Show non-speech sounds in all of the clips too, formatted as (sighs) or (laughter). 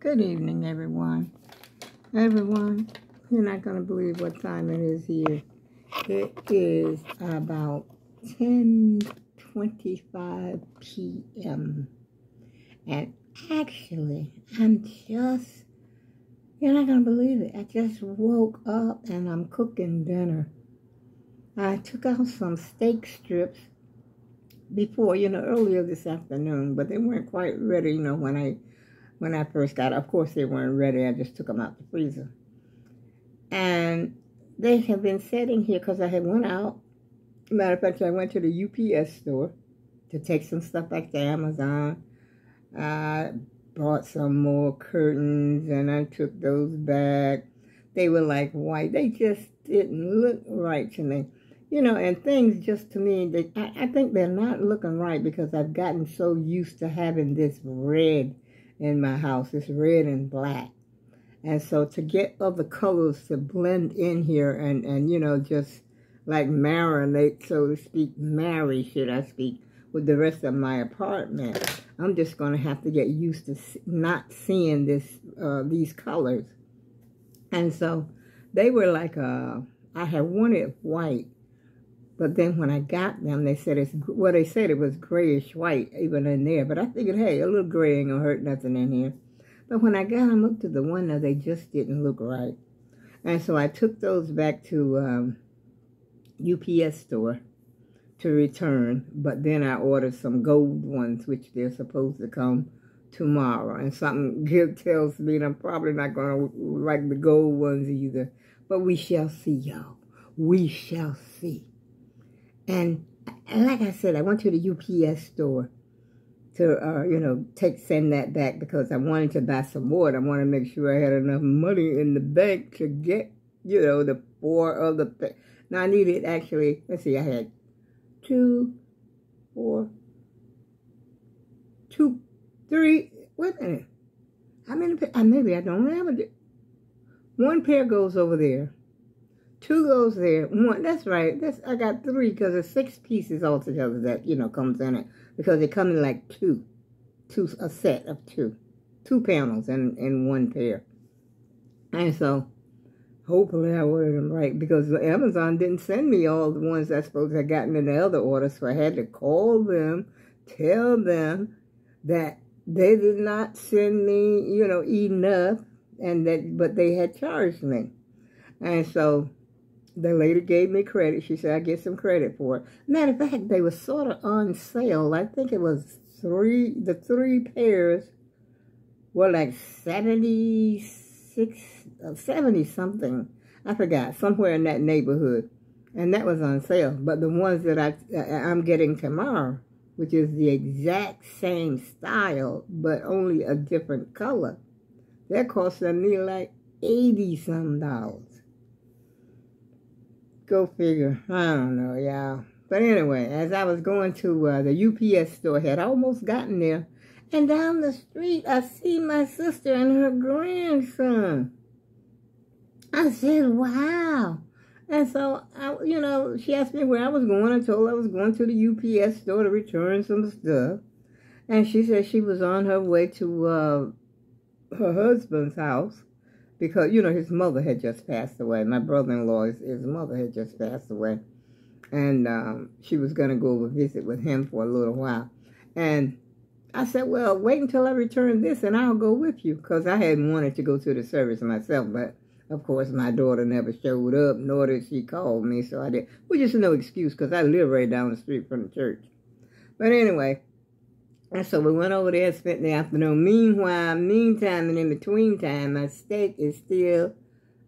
Good evening, everyone. Everyone, you're not going to believe what time it is here. It is about 10.25 p.m. And actually, I'm just, you're not going to believe it. I just woke up and I'm cooking dinner. I took out some steak strips before, you know, earlier this afternoon, but they weren't quite ready, you know, when I when I first got. Of course, they weren't ready. I just took them out the freezer, and they have been sitting here because I had went out. Matter of fact, I went to the UPS store to take some stuff back to Amazon. I bought some more curtains, and I took those back. They were like white. They just didn't look right to me you know, and things just to me, they, I, I think they're not looking right because I've gotten so used to having this red in my house, this red and black. And so to get other colors to blend in here and, and you know, just like marinate, so to speak, marry, should I speak, with the rest of my apartment, I'm just going to have to get used to not seeing this, uh, these colors. And so they were like, uh, I had wanted white, but then when I got them, they said it's well, they said it was grayish white even in there. But I figured, hey, a little gray ain't gonna hurt nothing in here. But when I got them up to the window, they just didn't look right. And so I took those back to um, UPS store to return. But then I ordered some gold ones, which they're supposed to come tomorrow. And something (laughs) good tells me that I'm probably not going to like the gold ones either. But we shall see, y'all. We shall see. And, and like I said, I went to the UPS store to, uh, you know, take send that back because I wanted to buy some more. I wanted to make sure I had enough money in the bank to get, you know, the four other. Now I needed actually. Let's see, I had two, four, two, three. Wait a minute. How many? Uh, maybe I don't have it. One pair goes over there. Two goes there. One, that's right. That's I got three because there's six pieces altogether that, you know, comes in it. Because they come in like two. Two, a set of two. Two panels in, in one pair. And so, hopefully I ordered them right. Because Amazon didn't send me all the ones I supposed to have gotten in the other order. So I had to call them, tell them that they did not send me, you know, enough. And that, but they had charged me. And so the lady gave me credit. She said I get some credit for it. Matter of fact, they were sort of on sale. I think it was three, the three pairs were like 76, uh, 70 something. I forgot, somewhere in that neighborhood. And that was on sale. But the ones that I, I'm getting tomorrow, which is the exact same style, but only a different color, they're costing me like 80 some dollars. Go figure. I don't know, y'all. But anyway, as I was going to uh, the UPS store, had almost gotten there, and down the street, I see my sister and her grandson. I said, wow. And so, I, you know, she asked me where I was going. I told her I was going to the UPS store to return some stuff. And she said she was on her way to uh, her husband's house because you know his mother had just passed away. My brother-in-law, his, mother had just passed away, and um, she was going to go over visit with him for a little while. And I said, "Well, wait until I return this, and I'll go with you," because I hadn't wanted to go to the service myself, but. Of course, my daughter never showed up, nor did she call me, so I did. Which is no excuse, because I live right down the street from the church. But anyway, and so we went over there, spent the afternoon. Meanwhile, meantime, and in between time, my steak is still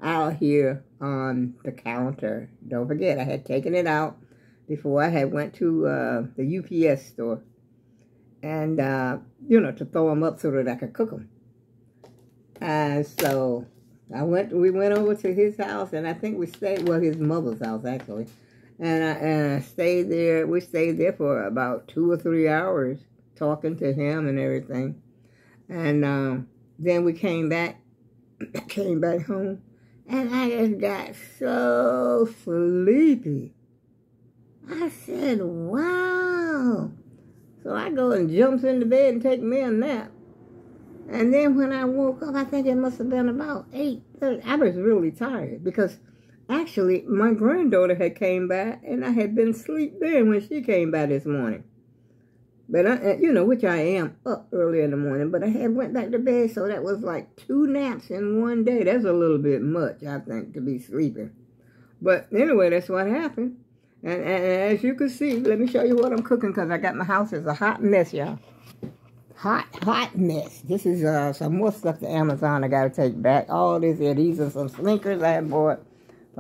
out here on the counter. Don't forget, I had taken it out before I had went to uh, the UPS store. And, uh, you know, to throw them up so that I could cook them. And so I went, we went over to his house, and I think we stayed, well, his mother's house, actually. And I, and I stayed there, we stayed there for about two or three hours talking to him and everything. And um, then we came back, (clears throat) came back home, and I just got so sleepy. I said, wow. So I go and jumps in the bed and take me a nap. And then when I woke up, I think it must have been about 8. I was really tired because actually my granddaughter had came by and I had been asleep then when she came by this morning. But I, you know, which I am up early in the morning, but I had went back to bed, so that was like two naps in one day. That's a little bit much, I think, to be sleeping. But anyway, that's what happened. And, and, as you can see, let me show you what I'm cooking because I got my house is a hot mess, y'all. Hot, hot mess. This is uh, some more stuff to Amazon I got to take back. All this here, these are some sneakers I bought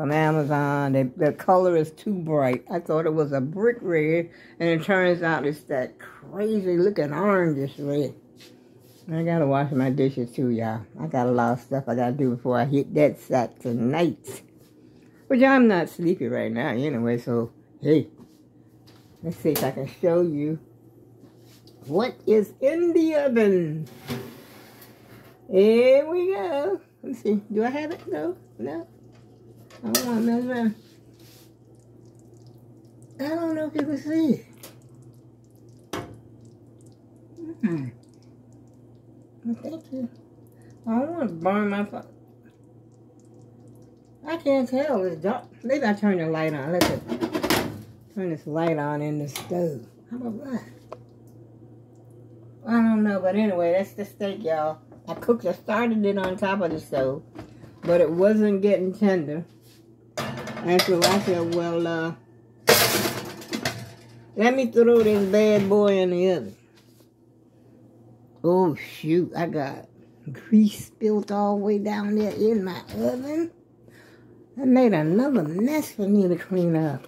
from Amazon. They, the color is too bright. I thought it was a brick red, and it turns out it's that crazy looking orange red. I gotta wash my dishes too, y'all. I got a lot of stuff I gotta do before I hit that sack tonight. Which I'm not sleepy right now anyway, so hey. Let's see if I can show you what is in the oven. Here we go. Let's see. Do I have it? No? No? I want mess. I don't know if you can see it. Well, thank you. I don't want to burn my phone. I can't tell. It's dark. Maybe I turn the light on. Let's turn this light on in the stove. How about that? I don't know, but anyway, that's the steak, y'all. I cooked, I started it on top of the stove, but it wasn't getting tender. So I said, well, uh, let me throw this bad boy in the oven. Oh, shoot, I got grease spilled all the way down there in my oven. That made another mess for me to clean up.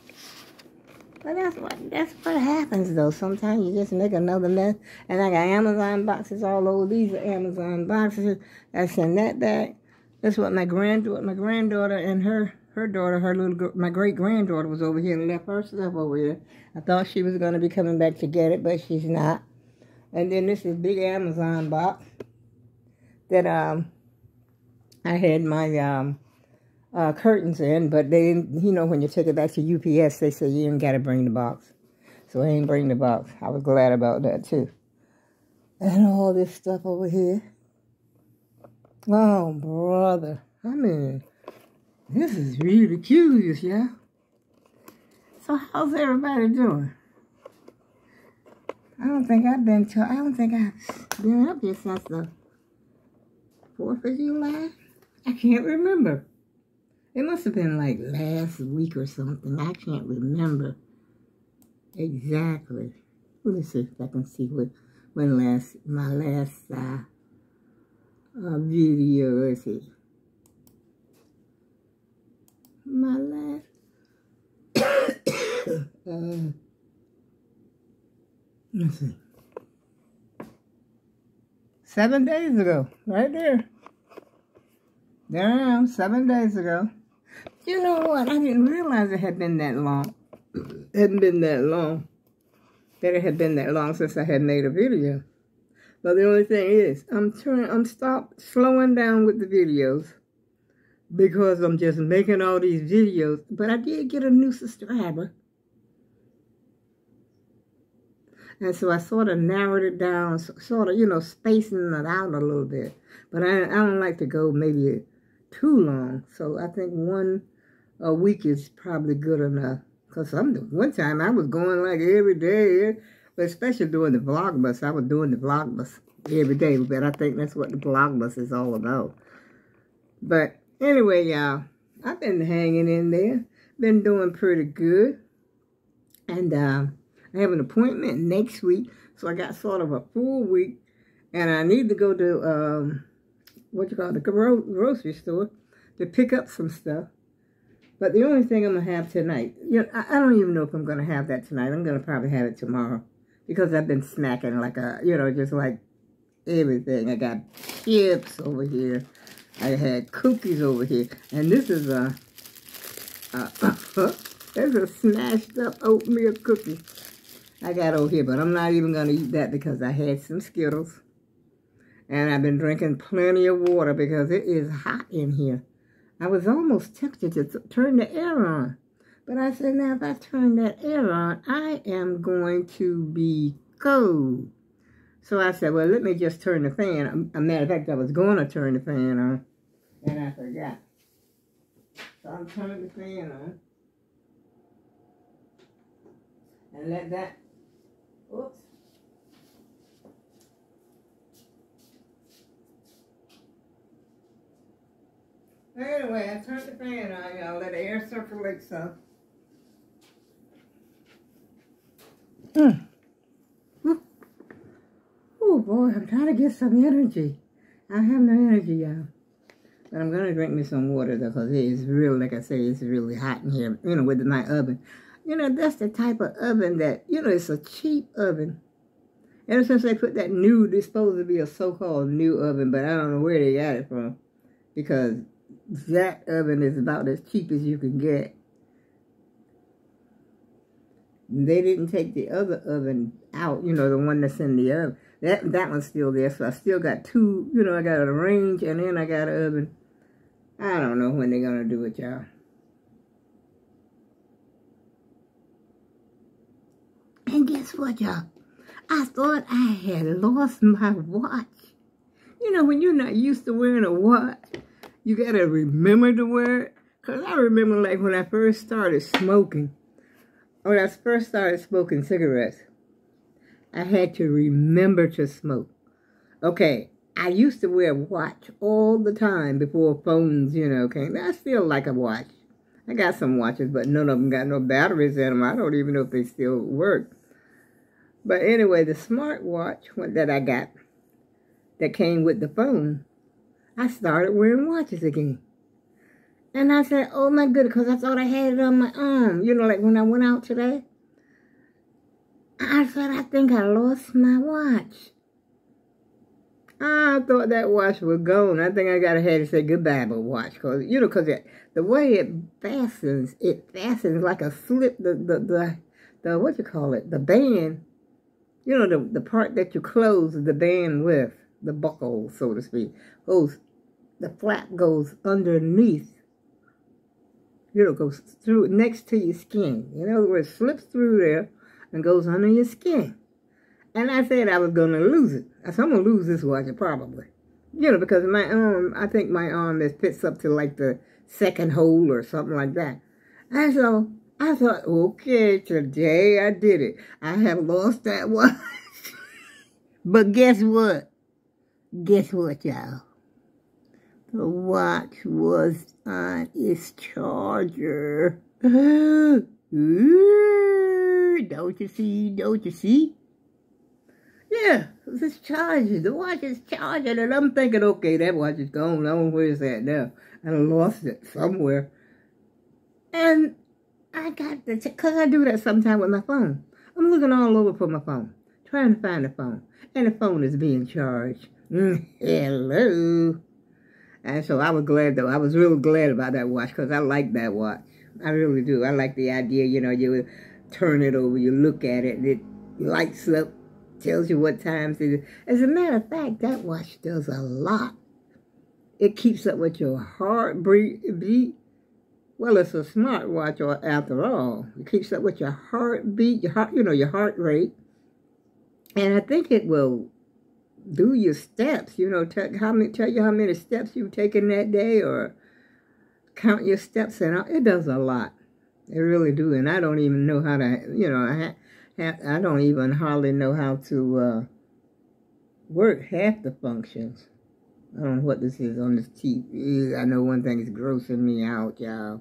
But that's what that's what happens though. Sometimes you just make another mess. And I got Amazon boxes all over. These are Amazon boxes. I in that back. That's what my granddaughter, my granddaughter and her her daughter, her little my great granddaughter was over here and left her stuff over here. I thought she was gonna be coming back to get it, but she's not. And then this is big Amazon box that um I had my um uh, curtains in, but they didn't, you know, when you take it back to UPS, they said you didn't got to bring the box. So I ain't bring the box. I was glad about that too. And all this stuff over here. Oh, brother. I mean, this is really curious, yeah? So how's everybody doing? I don't think I've been to, I don't think I've been up here since the 4th of July. I can't remember. It must have been like last week or something. I can't remember exactly. Let me see if I can see what when last my last uh, uh, video is it. My last uh, let's see. Seven days ago, right there. There I am, seven days ago. You know what? I didn't realize it had been that long. It (coughs) hadn't been that long. That it had been that long since I had made a video. But the only thing is, I'm turning, I'm stop slowing down with the videos because I'm just making all these videos. But I did get a new subscriber. And so I sort of narrowed it down, sort of, you know, spacing it out a little bit. But I, I don't like to go maybe too long. So I think one a week is probably good enough. Because one time I was going like every day, but especially during the Vlogmas. I was doing the Vlogmas every day, but I think that's what the Vlogmas is all about. But anyway, y'all, I've been hanging in there. Been doing pretty good. And uh, I have an appointment next week, so I got sort of a full week. And I need to go to, um, what you call the grocery store to pick up some stuff. But the only thing I'm going to have tonight, you know, I, I don't even know if I'm going to have that tonight. I'm going to probably have it tomorrow. Because I've been snacking like a, you know, just like everything. I got chips over here. I had cookies over here. And this is a, a there's a smashed up oatmeal cookie I got over here. But I'm not even going to eat that because I had some Skittles. And I've been drinking plenty of water because it is hot in here. I was almost tempted to turn the air on. But I said, now if I turn that air on, I am going to be cold. So I said, well, let me just turn the fan. A matter of fact, I was going to turn the fan on, and I forgot. So I'm turning the fan on. And let that, oops. Anyway, I turned the fan on, y'all. Let the air circulate some. Mm. Oh boy, I'm trying to get some energy. I have no energy, y'all. But I'm going to drink me some water, though, because it is real, like I say, it's really hot in here, you know, with my oven. You know, that's the type of oven that, you know, it's a cheap oven. Ever since they put that new, it's supposed to be a so-called new oven, but I don't know where they got it from. Because that oven is about as cheap as you can get. They didn't take the other oven out, you know, the one that's in the oven. That that one's still there, so I still got two, you know, I got a range and then I got an oven. I don't know when they're going to do it, y'all. And guess what, y'all? I thought I had lost my watch. You know, when you're not used to wearing a watch, you got to remember to wear it. Because I remember, like, when I first started smoking, when I first started smoking cigarettes, I had to remember to smoke. Okay, I used to wear a watch all the time before phones, you know, came. I still like a watch. I got some watches, but none of them got no batteries in them. I don't even know if they still work. But anyway, the smartwatch that I got that came with the phone, I started wearing watches again. And I said, oh my goodness, because I thought I had it on my arm. You know, like when I went out today. I said, I think I lost my watch. I thought that watch was gone. I think I got ahead to say goodbye to watch. Because, you know, because the way it fastens, it fastens like a slip, the, the, the, the, what you call it, the band, you know, the, the part that you close the band with, the buckle, so to speak, goes, the flap goes underneath, you know, goes through, next to your skin. In other words, slips through there and goes under your skin. And I said I was going to lose it. I said, I'm going to lose this watch probably. You know, because my arm, I think my arm is fits up to like the second hole or something like that. And so I thought, okay, today I did it. I have lost that watch. (laughs) but guess what? Guess what, y'all? The watch was on its charger. (gasps) Ooh, don't you see? Don't you see? Yeah, it's charging. The watch is charging, and I'm thinking, okay, that watch is gone. Know where it's at now. I lost it somewhere. And I got the, because I do that sometimes with my phone. I'm looking all over for my phone, trying to find the phone. And the phone is being charged. Mm, hello. And so I was glad, though. I was real glad about that watch because I like that watch. I really do. I like the idea, you know, you turn it over, you look at it, it lights up tells you what times it is. As a matter of fact, that watch does a lot. It keeps up with your heart beat. Well, it's a smartwatch after all. It keeps up with your heartbeat, your heart, you know, your heart rate. And I think it will do your steps, you know, tell, how many, tell you how many steps you've taken that day or count your steps. And it does a lot. It really do. And I don't even know how to, you know, I, I don't even hardly know how to uh, work half the functions. I don't know what this is on this TV. I know one thing is grossing me out, y'all.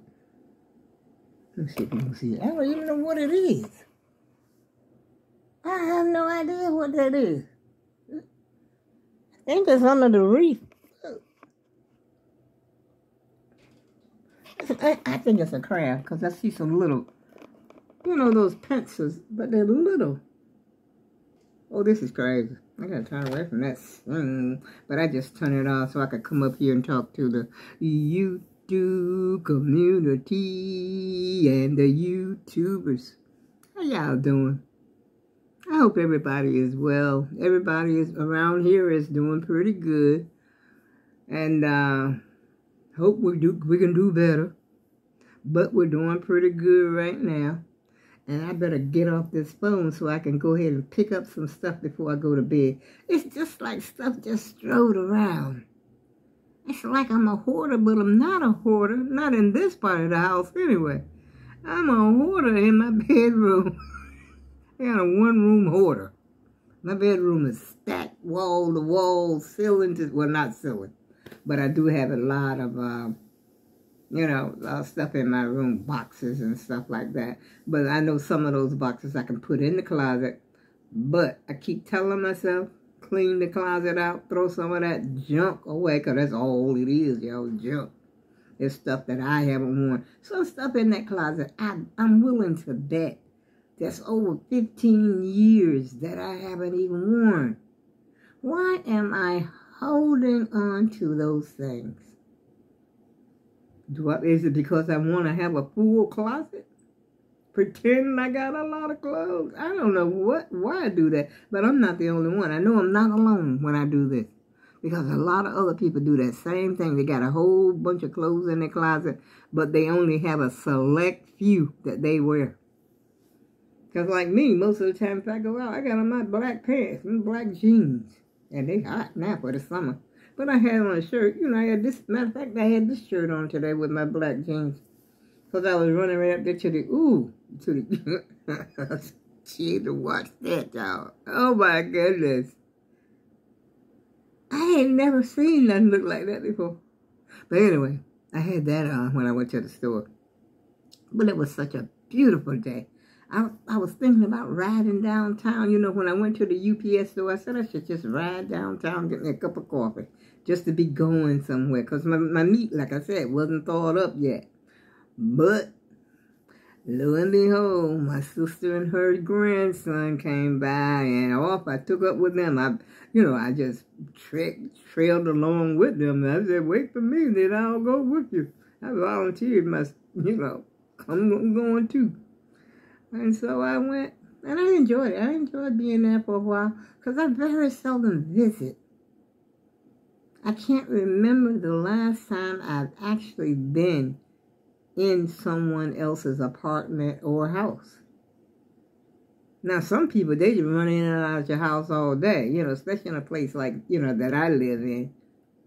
Let's see if you can see it. I don't even know what it is. I have no idea what that is. I think it's under the reef. I, I think it's a crab because I see some little you know those pencils, but they're little. Oh, this is crazy. I gotta turn away from that. But I just turn it off so I could come up here and talk to the YouTube community and the YouTubers. How y'all doing? I hope everybody is well. Everybody is around here is doing pretty good. And uh hope we do we can do better. But we're doing pretty good right now. And I better get off this phone so I can go ahead and pick up some stuff before I go to bed. It's just like stuff just strode around. It's like I'm a hoarder, but I'm not a hoarder. Not in this part of the house anyway. I'm a hoarder in my (laughs) bedroom. I got a one-room hoarder. My bedroom is stacked wall to wall, ceiling to, well, not ceiling, but I do have a lot of, uh, you know, uh, stuff in my room, boxes and stuff like that. But I know some of those boxes I can put in the closet, but I keep telling myself, clean the closet out, throw some of that junk away, because that's all it is, y'all, junk. It's stuff that I haven't worn. Some stuff in that closet, I, I'm willing to bet that's over 15 years that I haven't even worn. Why am I holding on to those things? Do I, is it because I want to have a full closet? Pretend I got a lot of clothes. I don't know what why I do that, but I'm not the only one. I know I'm not alone when I do this. Because a lot of other people do that same thing. They got a whole bunch of clothes in their closet, but they only have a select few that they wear. Because like me, most of the time if I go out, I got on my black pants and black jeans. And they hot now for the summer. But I had on a shirt. You know, I had this, matter of fact, I had this shirt on today with my black jeans. Because I was running right up there to the, ooh, to the, (laughs) to watch that, y'all. Oh my goodness. I ain't never seen nothing look like that before. But anyway, I had that on when I went to the store. But it was such a beautiful day. I, I was thinking about riding downtown. You know, when I went to the UPS store, I said I should just ride downtown, get me a cup of coffee, just to be going somewhere. Because my, my meat, like I said, wasn't thawed up yet. But, lo and behold, my sister and her grandson came by, and off I took up with them. I, you know, I just tra trailed along with them. I said, wait for me, then I'll go with you. I volunteered my, you know, I'm going too. And so I went, and I enjoyed it. I enjoyed being there for a while because I very seldom visit. I can't remember the last time I've actually been in someone else's apartment or house. Now, some people, they just run in and out of your house all day, you know, especially in a place like, you know, that I live in.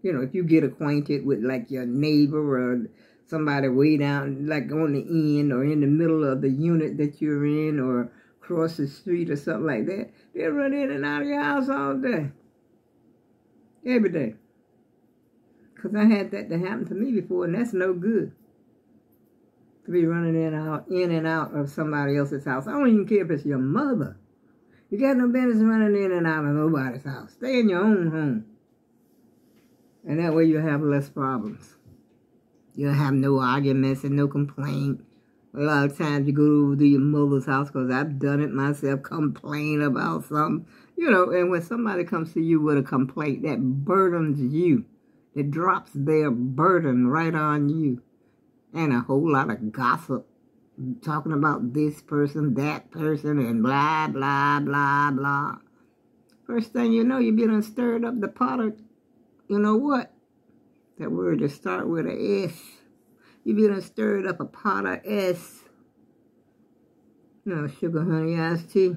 You know, if you get acquainted with, like, your neighbor or somebody way down, like on the end or in the middle of the unit that you're in or across the street or something like that. They'll run in and out of your house all day. Every day. Because I had that to happen to me before, and that's no good. To be running in and out, in and out of somebody else's house. I don't even care if it's your mother. You got no business running in and out of nobody's house. Stay in your own home. And that way you'll have less problems. You'll have no arguments and no complaint. A lot of times you go to your mother's house, because I've done it myself, complain about something. You know, and when somebody comes to you with a complaint, that burdens you. It drops their burden right on you. And a whole lot of gossip. Talking about this person, that person, and blah, blah, blah, blah. First thing you know, you've been stirred up the pot of, you know what? That word to start with a S. You be done stirred up a pot of S. No sugar, honey, iced tea.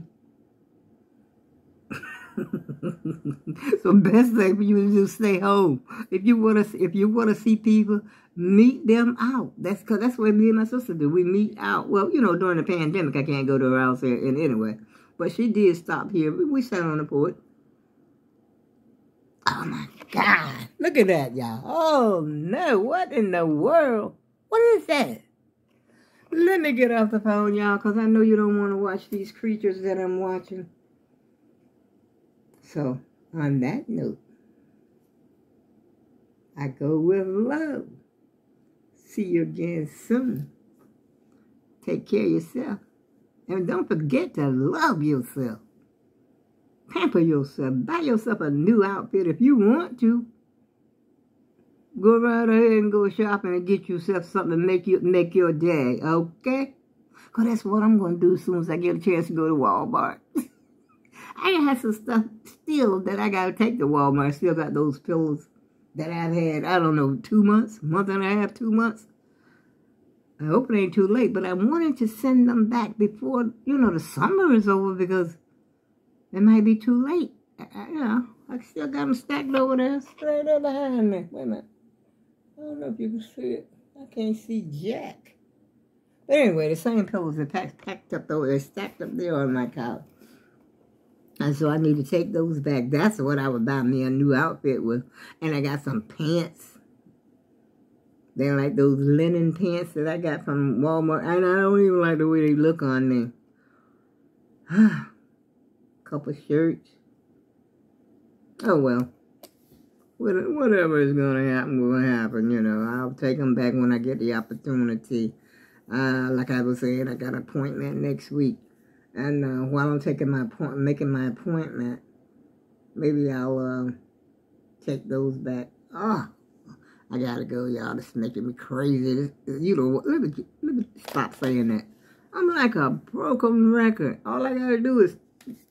(laughs) so best thing for you to do stay home. If you wanna if you wanna see people, meet them out. That's cause that's what me and my sister do. We meet out. Well, you know, during the pandemic I can't go to her house in anyway. But she did stop here. We sat on the porch. Oh my God. Look at that, y'all. Oh no, what in the world? What is that? Let me get off the phone, y'all, because I know you don't want to watch these creatures that I'm watching. So, on that note, I go with love. See you again soon. Take care of yourself. And don't forget to love yourself. Pamper yourself. Buy yourself a new outfit if you want to. Go right ahead and go shopping and get yourself something to make you make your day, okay? Because that's what I'm going to do as soon as I get a chance to go to Walmart. (laughs) I have some stuff still that I got to take to Walmart. I still got those pillows that I've had, I don't know, two months, month and a half, two months. I hope it ain't too late, but I wanted to send them back before, you know, the summer is over because it might be too late. I, I, you know, I still got them stacked over there, straight up behind me. Wait a minute. I don't know if you can see it. I can't see Jack. But anyway, the same pillows are packed, packed up there, stacked up there on my couch. And so I need to take those back. That's what I would buy me a new outfit with. And I got some pants they're like those linen pants that I got from Walmart. And I don't even like the way they look on me. (sighs) (sighs) Couple shirts. Oh, well. Whatever is going to happen will happen, you know. I'll take them back when I get the opportunity. Uh, like I was saying, I got an appointment next week. And uh, while I'm taking my making my appointment, maybe I'll uh, take those back. Ah, I gotta go, y'all. This is making me crazy. This, you know, let me, let me stop saying that. I'm like a broken record. All I gotta do is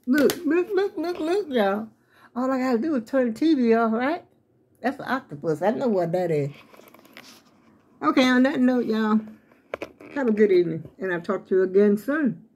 look, look, look, look, look, y'all. All I gotta do is turn the TV off, right? That's an octopus. I know what that is. Okay, on that note, y'all, have a good evening. And I'll talk to you again soon.